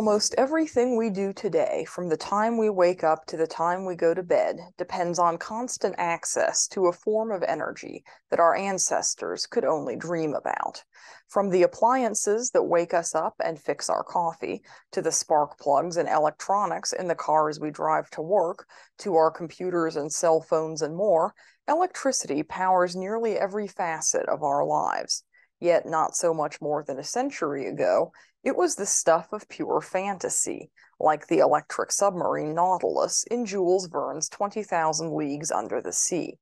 Almost everything we do today, from the time we wake up to the time we go to bed, depends on constant access to a form of energy that our ancestors could only dream about. From the appliances that wake us up and fix our coffee, to the spark plugs and electronics in the cars we drive to work, to our computers and cell phones and more, electricity powers nearly every facet of our lives. Yet, not so much more than a century ago, it was the stuff of pure fantasy, like the electric submarine Nautilus in Jules Verne's 20,000 Leagues Under the Sea.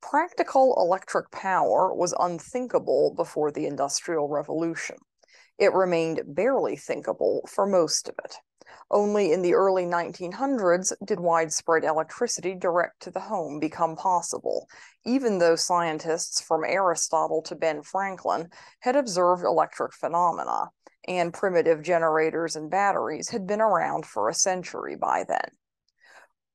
Practical electric power was unthinkable before the Industrial Revolution. It remained barely thinkable for most of it. Only in the early 1900s did widespread electricity direct to the home become possible, even though scientists from Aristotle to Ben Franklin had observed electric phenomena, and primitive generators and batteries had been around for a century by then.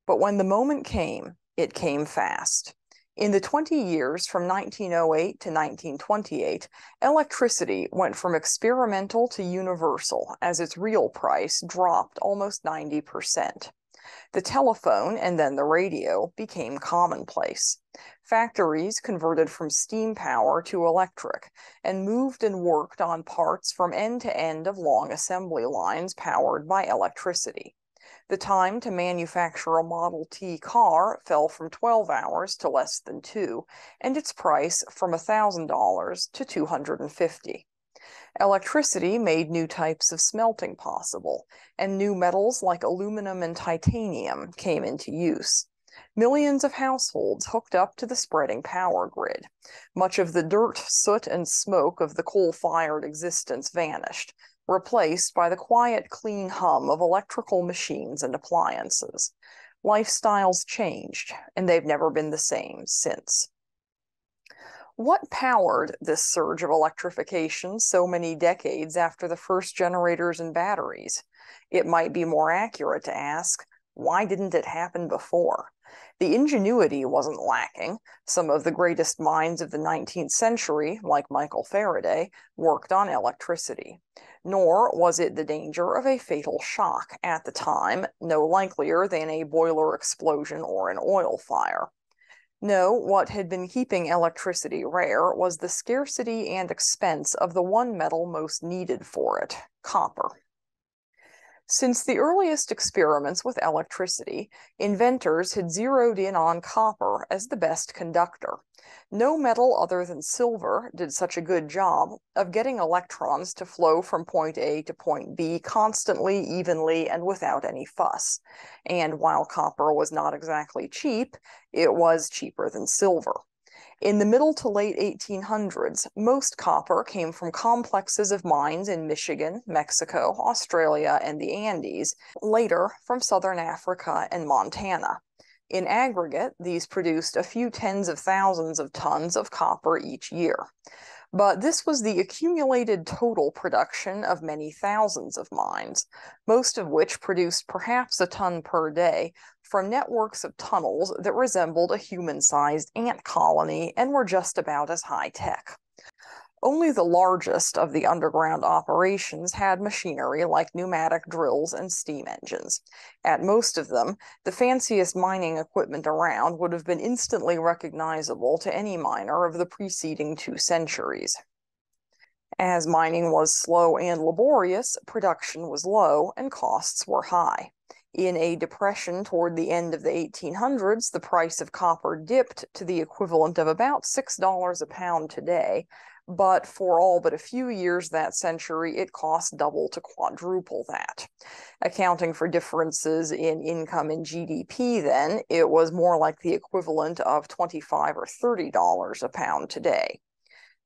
But when the moment came, it came fast. In the 20 years from 1908 to 1928, electricity went from experimental to universal as its real price dropped almost 90%. The telephone and then the radio became commonplace. Factories converted from steam power to electric and moved and worked on parts from end to end of long assembly lines powered by electricity. The time to manufacture a Model T car fell from 12 hours to less than two, and its price from $1,000 to 250. Electricity made new types of smelting possible, and new metals like aluminum and titanium came into use. Millions of households hooked up to the spreading power grid. Much of the dirt, soot, and smoke of the coal fired existence vanished, replaced by the quiet, clean hum of electrical machines and appliances. Lifestyles changed, and they've never been the same since. What powered this surge of electrification so many decades after the first generators and batteries? It might be more accurate to ask, why didn't it happen before? The ingenuity wasn't lacking. Some of the greatest minds of the 19th century, like Michael Faraday, worked on electricity nor was it the danger of a fatal shock at the time, no likelier than a boiler explosion or an oil fire. No, what had been keeping electricity rare was the scarcity and expense of the one metal most needed for it copper. Since the earliest experiments with electricity, inventors had zeroed in on copper as the best conductor. No metal other than silver did such a good job of getting electrons to flow from point A to point B constantly, evenly, and without any fuss. And while copper was not exactly cheap, it was cheaper than silver. In the middle to late 1800s, most copper came from complexes of mines in Michigan, Mexico, Australia, and the Andes, later from southern Africa and Montana. In aggregate, these produced a few tens of thousands of tons of copper each year. But this was the accumulated total production of many thousands of mines, most of which produced perhaps a ton per day from networks of tunnels that resembled a human sized ant colony and were just about as high tech. Only the largest of the underground operations had machinery like pneumatic drills and steam engines. At most of them, the fanciest mining equipment around would have been instantly recognizable to any miner of the preceding two centuries. As mining was slow and laborious, production was low and costs were high. In a depression toward the end of the 1800s, the price of copper dipped to the equivalent of about $6 a pound today, but for all but a few years that century, it cost double to quadruple that. Accounting for differences in income and GDP, then, it was more like the equivalent of 25 or $30 a pound today.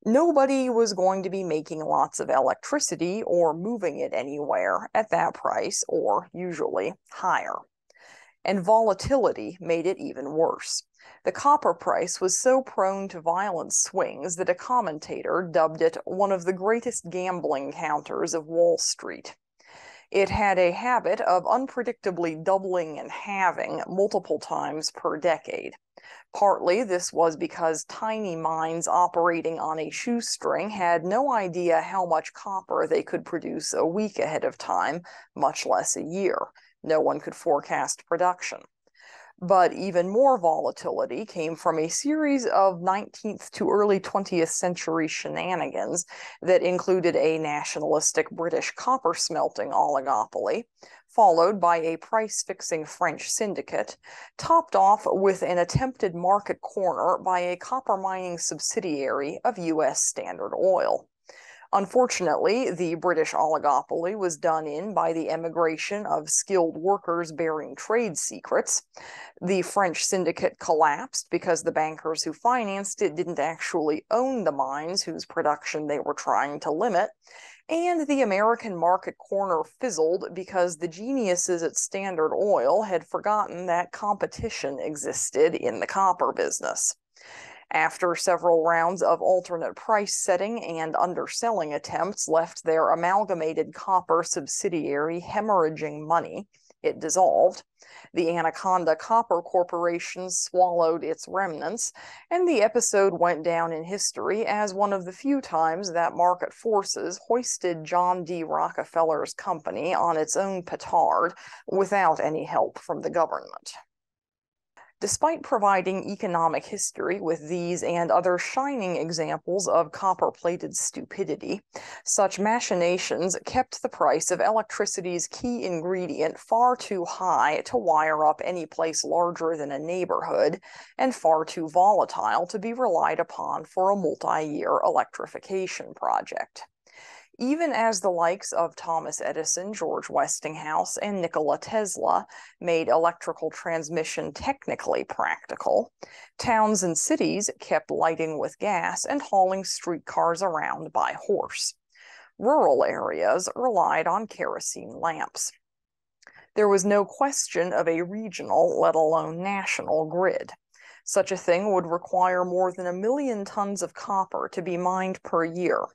Nobody was going to be making lots of electricity or moving it anywhere at that price, or usually higher. And volatility made it even worse. The copper price was so prone to violent swings that a commentator dubbed it one of the greatest gambling counters of Wall Street. It had a habit of unpredictably doubling and halving multiple times per decade. Partly this was because tiny mines operating on a shoestring had no idea how much copper they could produce a week ahead of time, much less a year. No one could forecast production. But even more volatility came from a series of 19th to early 20th century shenanigans that included a nationalistic British copper smelting oligopoly, followed by a price fixing French syndicate, topped off with an attempted market corner by a copper mining subsidiary of U.S. Standard Oil. Unfortunately, the British oligopoly was done in by the emigration of skilled workers bearing trade secrets. The French syndicate collapsed because the bankers who financed it didn't actually own the mines whose production they were trying to limit. And the American market corner fizzled because the geniuses at Standard Oil had forgotten that competition existed in the copper business. After several rounds of alternate price setting and underselling attempts left their amalgamated copper subsidiary hemorrhaging money, it dissolved. The Anaconda Copper Corporation swallowed its remnants, and the episode went down in history as one of the few times that market forces hoisted John D. Rockefeller's company on its own petard without any help from the government. Despite providing economic history with these and other shining examples of copper plated stupidity, such machinations kept the price of electricity's key ingredient far too high to wire up any place larger than a neighborhood, and far too volatile to be relied upon for a multi year electrification project even as the likes of Thomas Edison, George Westinghouse, and Nikola Tesla made electrical transmission technically practical, towns and cities kept lighting with gas and hauling streetcars around by horse. Rural areas relied on kerosene lamps. There was no question of a regional, let alone national, grid. Such a thing would require more than a million tons of copper to be mined per year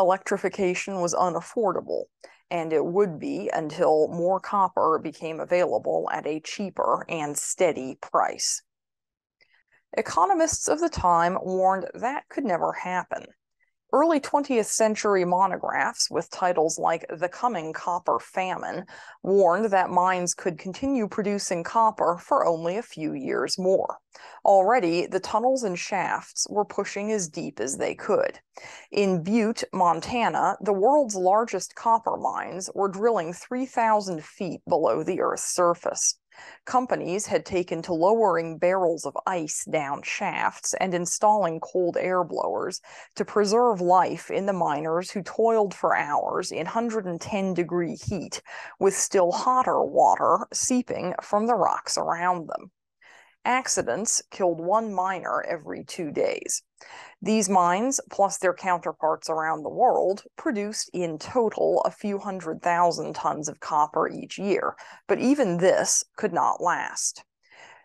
electrification was unaffordable, and it would be until more copper became available at a cheaper and steady price. Economists of the time warned that could never happen. Early 20th century monographs with titles like The Coming Copper Famine warned that mines could continue producing copper for only a few years more. Already, the tunnels and shafts were pushing as deep as they could. In Butte, Montana, the world's largest copper mines were drilling 3,000 feet below the Earth's surface. Companies had taken to lowering barrels of ice down shafts and installing cold air blowers to preserve life in the miners who toiled for hours in 110 degree heat with still hotter water seeping from the rocks around them. Accidents killed one miner every two days. These mines, plus their counterparts around the world, produced in total a few hundred thousand tons of copper each year, but even this could not last.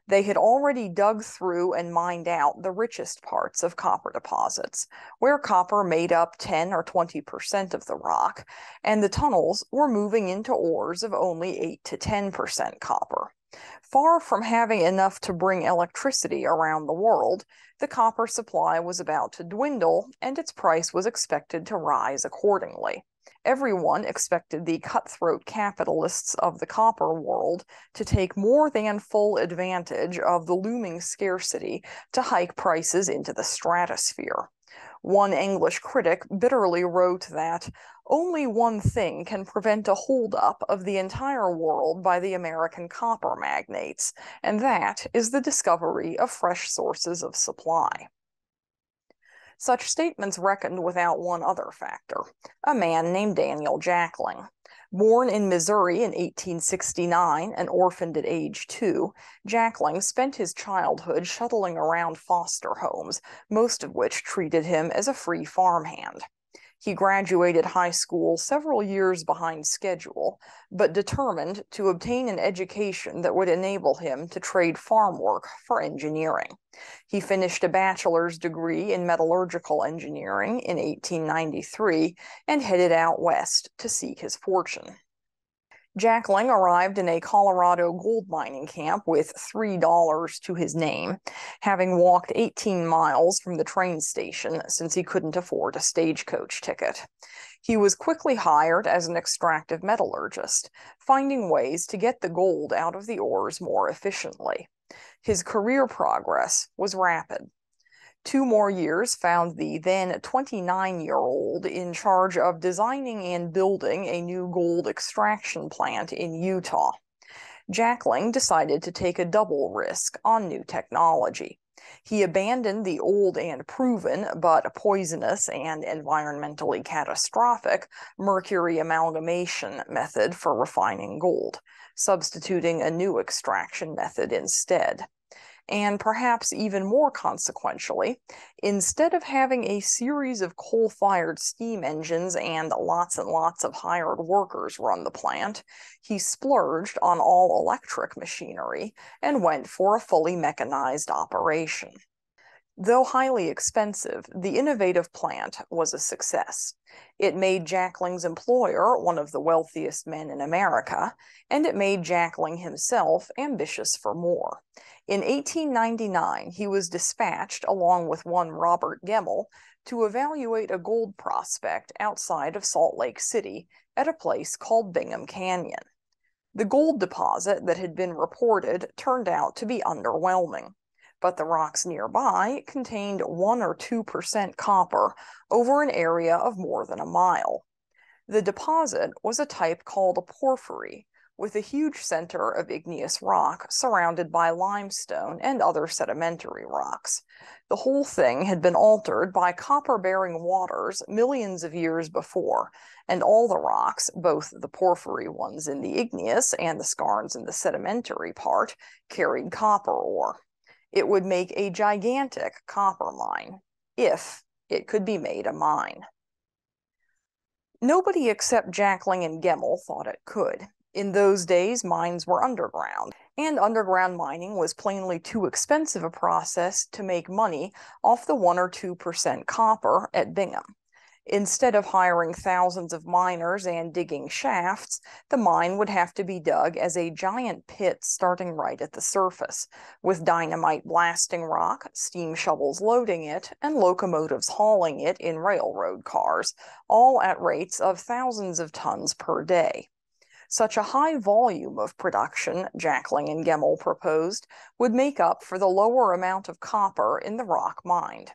They had already dug through and mined out the richest parts of copper deposits, where copper made up 10 or 20% of the rock, and the tunnels were moving into ores of only 8 to 10% copper. Far from having enough to bring electricity around the world, the copper supply was about to dwindle and its price was expected to rise accordingly. Everyone expected the cutthroat capitalists of the copper world to take more than full advantage of the looming scarcity to hike prices into the stratosphere. One English critic bitterly wrote that only one thing can prevent a holdup of the entire world by the American copper magnates, and that is the discovery of fresh sources of supply. Such statements reckoned without one other factor a man named Daniel Jackling. Born in Missouri in 1869 and orphaned at age two, Jackling spent his childhood shuttling around foster homes, most of which treated him as a free farmhand. He graduated high school several years behind schedule, but determined to obtain an education that would enable him to trade farm work for engineering. He finished a bachelor's degree in metallurgical engineering in 1893 and headed out west to seek his fortune. Jackling arrived in a Colorado gold mining camp with $3 to his name, having walked 18 miles from the train station since he couldn't afford a stagecoach ticket. He was quickly hired as an extractive metallurgist, finding ways to get the gold out of the ores more efficiently. His career progress was rapid. Two more years found the then 29 year old in charge of designing and building a new gold extraction plant in Utah. Jackling decided to take a double risk on new technology. He abandoned the old and proven, but poisonous and environmentally catastrophic, mercury amalgamation method for refining gold, substituting a new extraction method instead. And perhaps even more consequentially, instead of having a series of coal fired steam engines and lots and lots of hired workers run the plant, he splurged on all electric machinery and went for a fully mechanized operation. Though highly expensive, the innovative plant was a success. It made Jackling's employer one of the wealthiest men in America, and it made Jackling himself ambitious for more. In 1899, he was dispatched along with one Robert Gemmell to evaluate a gold prospect outside of Salt Lake City at a place called Bingham Canyon. The gold deposit that had been reported turned out to be underwhelming but the rocks nearby contained 1 or 2% copper over an area of more than a mile. The deposit was a type called a porphyry, with a huge center of igneous rock surrounded by limestone and other sedimentary rocks. The whole thing had been altered by copper bearing waters millions of years before, and all the rocks, both the porphyry ones in the igneous and the skarns in the sedimentary part, carried copper ore it would make a gigantic copper mine if it could be made a mine. Nobody except Jackling and Gemmell thought it could. In those days, mines were underground, and underground mining was plainly too expensive a process to make money off the 1 or 2% copper at Bingham. Instead of hiring thousands of miners and digging shafts, the mine would have to be dug as a giant pit starting right at the surface, with dynamite blasting rock, steam shovels loading it, and locomotives hauling it in railroad cars, all at rates of thousands of tons per day. Such a high volume of production, Jackling and Gemmell proposed, would make up for the lower amount of copper in the rock mined.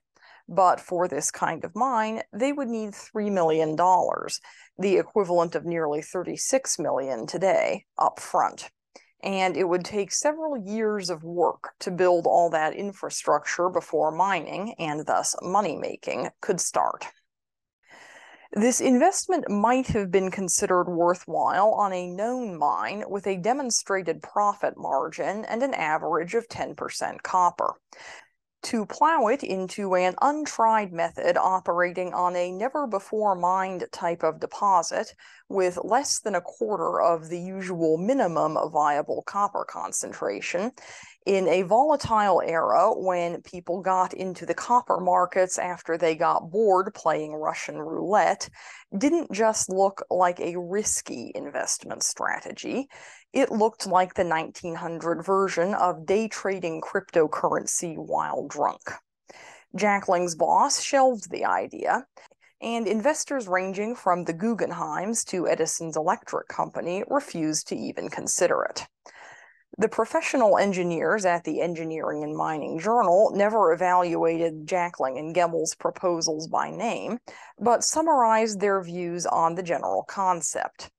But for this kind of mine, they would need $3 million, the equivalent of nearly 36 million today, up front. And it would take several years of work to build all that infrastructure before mining, and thus money making, could start. This investment might have been considered worthwhile on a known mine with a demonstrated profit margin and an average of 10% copper. To plow it into an untried method operating on a never before mined type of deposit with less than a quarter of the usual minimum of viable copper concentration in a volatile era when people got into the copper markets after they got bored playing Russian roulette didn't just look like a risky investment strategy. It looked like the 1900 version of day trading cryptocurrency while drunk. Jackling's boss shelved the idea, and investors ranging from the Guggenheims to Edison's electric company refused to even consider it. The professional engineers at the Engineering and Mining Journal never evaluated Jackling and Gemmell's proposals by name, but summarized their views on the general concept.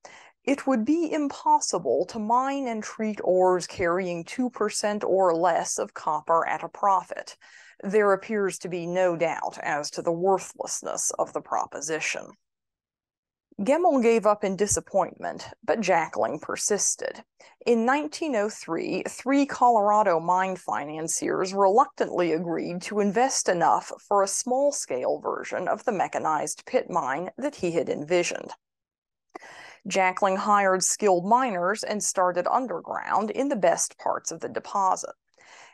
It would be impossible to mine and treat ores carrying 2% or less of copper at a profit. There appears to be no doubt as to the worthlessness of the proposition. Gemmell gave up in disappointment, but Jackling persisted. In 1903, three Colorado mine financiers reluctantly agreed to invest enough for a small scale version of the mechanized pit mine that he had envisioned. Jackling hired skilled miners and started underground in the best parts of the deposit.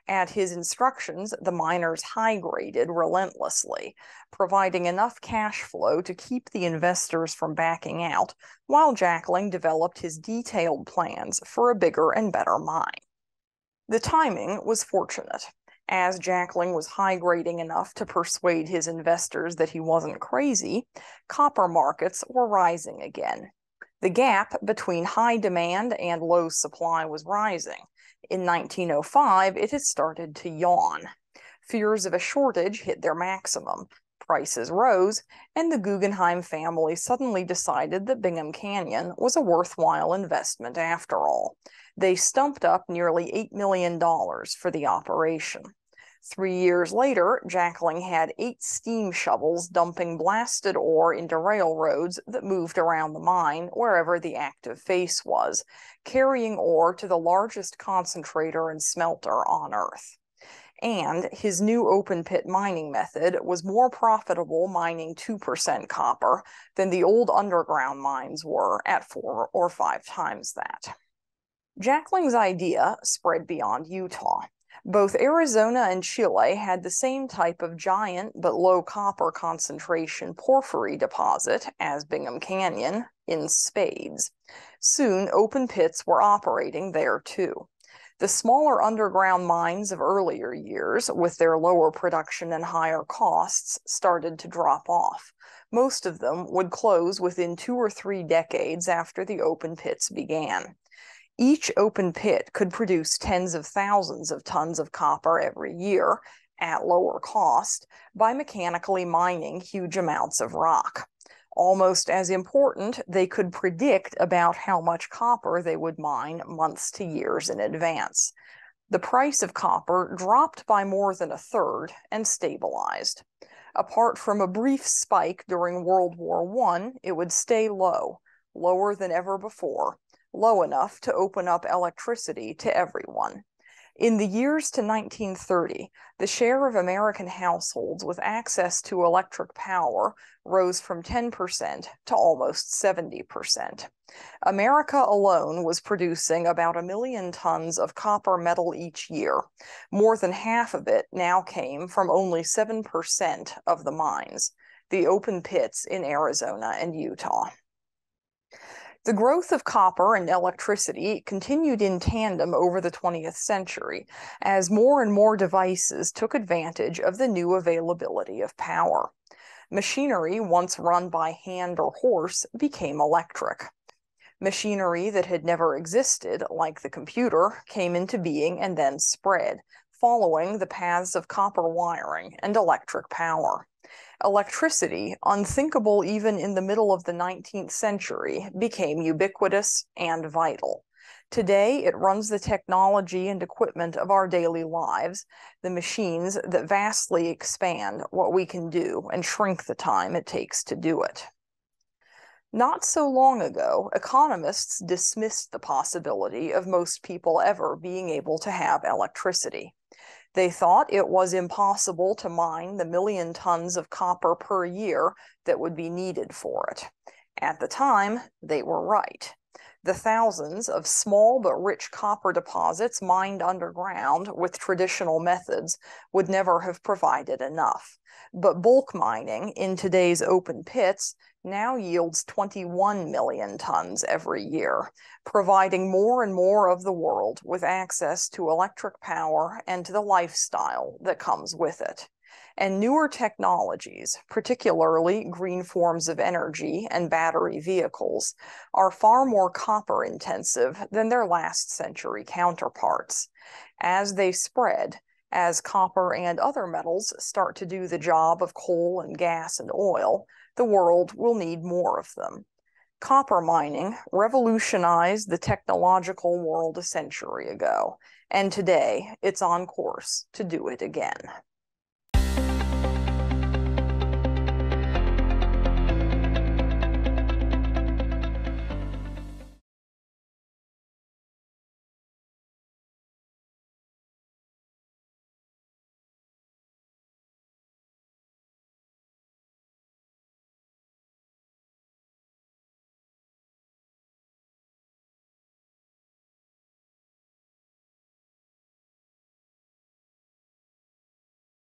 At his instructions, the miners high graded relentlessly, providing enough cash flow to keep the investors from backing out, while Jackling developed his detailed plans for a bigger and better mine. The timing was fortunate, as Jackling was high grading enough to persuade his investors that he wasn't crazy, copper markets were rising again. The gap between high demand and low supply was rising, in 1905, it had started to yawn. Fears of a shortage hit their maximum. Prices rose, and the Guggenheim family suddenly decided that Bingham Canyon was a worthwhile investment after all. They stumped up nearly $8 million for the operation. Three years later, Jackling had eight steam shovels dumping blasted ore into railroads that moved around the mine wherever the active face was, carrying ore to the largest concentrator and smelter on Earth. And his new open pit mining method was more profitable mining 2% copper than the old underground mines were at four or five times that. Jackling's idea spread beyond Utah. Both Arizona and Chile had the same type of giant but low copper concentration porphyry deposit as Bingham Canyon in spades. Soon, open pits were operating there too. The smaller underground mines of earlier years, with their lower production and higher costs, started to drop off. Most of them would close within two or three decades after the open pits began. Each open pit could produce tens of thousands of tons of copper every year at lower cost by mechanically mining huge amounts of rock. Almost as important, they could predict about how much copper they would mine months to years in advance. The price of copper dropped by more than a third and stabilized. Apart from a brief spike during World War I, it would stay low, lower than ever before, low enough to open up electricity to everyone. In the years to 1930, the share of American households with access to electric power rose from 10% to almost 70%. America alone was producing about a million tons of copper metal each year. More than half of it now came from only 7% of the mines, the open pits in Arizona and Utah. The growth of copper and electricity continued in tandem over the 20th century as more and more devices took advantage of the new availability of power. Machinery once run by hand or horse became electric. Machinery that had never existed, like the computer, came into being and then spread, following the paths of copper wiring and electric power. Electricity, unthinkable even in the middle of the 19th century, became ubiquitous and vital. Today, it runs the technology and equipment of our daily lives, the machines that vastly expand what we can do and shrink the time it takes to do it. Not so long ago, economists dismissed the possibility of most people ever being able to have electricity. They thought it was impossible to mine the million tons of copper per year that would be needed for it. At the time, they were right. The thousands of small but rich copper deposits mined underground with traditional methods would never have provided enough. But bulk mining in today's open pits now yields 21 million tons every year, providing more and more of the world with access to electric power and to the lifestyle that comes with it. And newer technologies, particularly green forms of energy and battery vehicles, are far more copper intensive than their last century counterparts. As they spread, as copper and other metals start to do the job of coal and gas and oil, the world will need more of them. Copper mining revolutionized the technological world a century ago, and today it's on course to do it again.